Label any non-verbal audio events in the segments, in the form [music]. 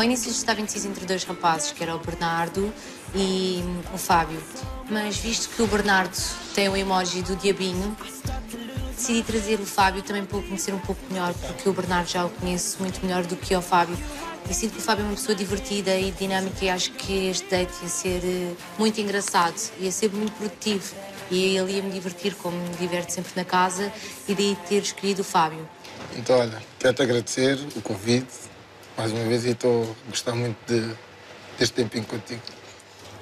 Ao início estava indeciso entre dois rapazes, que era o Bernardo e o Fábio. Mas visto que o Bernardo tem o emoji do diabinho, decidi trazer o Fábio também para o conhecer um pouco melhor, porque o Bernardo já o conheço muito melhor do que o Fábio. E sinto que o Fábio é uma pessoa divertida e dinâmica e acho que este date ia ser eh, muito engraçado, ia ser muito produtivo. E ele ia me divertir como me diverte sempre na casa e daí ter escolhido o Fábio. Então, olha, quero-te agradecer o convite mais uma vez e estou a gostar muito de, deste tempinho contigo.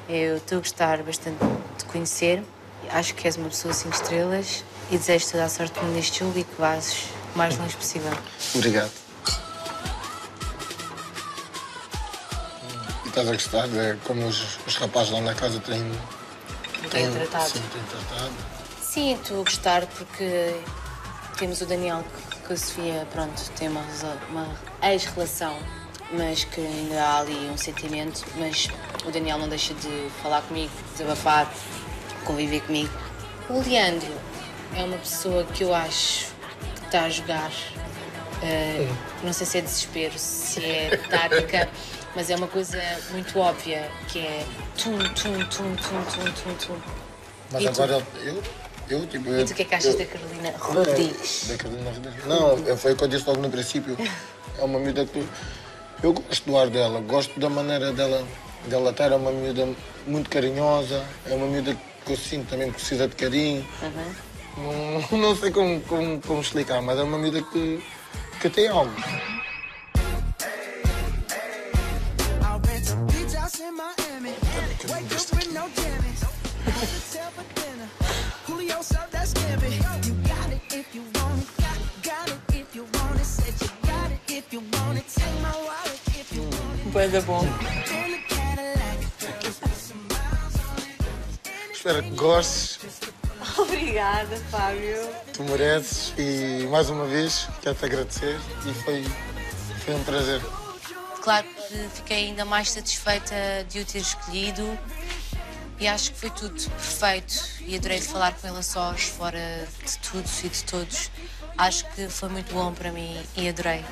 Eu estou a gostar bastante de conhecer. Acho que és uma pessoa cinco estrelas e desejo toda a sorte neste jogo e que vás o mais longe possível. Obrigado. E estás a gostar de como os, os rapazes lá na casa têm. Bem tratado. Sim, têm tratado. Sim, estou a gostar porque temos o Daniel que com a Sofia, pronto, tem uma, uma ex-relação, mas que ainda há ali um sentimento, mas o Daniel não deixa de falar comigo, desabafar, conviver comigo. O Leandro é uma pessoa que eu acho que está a jogar. Uh, não sei se é desespero, se é tática, [laughs] mas é uma coisa muito óbvia, que é tum, tum, tum, tum, tum, tum, tum. Mas E tu? agora eu, eu, tipo. E tu o que é que achas da Carolina Rodrigues? Da Carolina Rodrigues. Não, eu- foi o que eu disse logo no princípio. É uma miúda que. Eu gosto do ar dela, gosto da maneira dela, dela estar. É uma miúda muito carinhosa, é uma miúda que eu sinto também que precisa de carinho. Não, não sei como, como, como explicar, mas é uma miúda que, que tem algo. Rent miles on it. Espero que gostes, Obrigada, Fábio. tu mereces e mais uma vez quero-te agradecer e foi, foi um prazer. Claro que fiquei ainda mais satisfeita de o ter escolhido e acho que foi tudo perfeito e adorei falar com ele a sós, fora de tudo e de todos. Acho que foi muito bom para mim e adorei.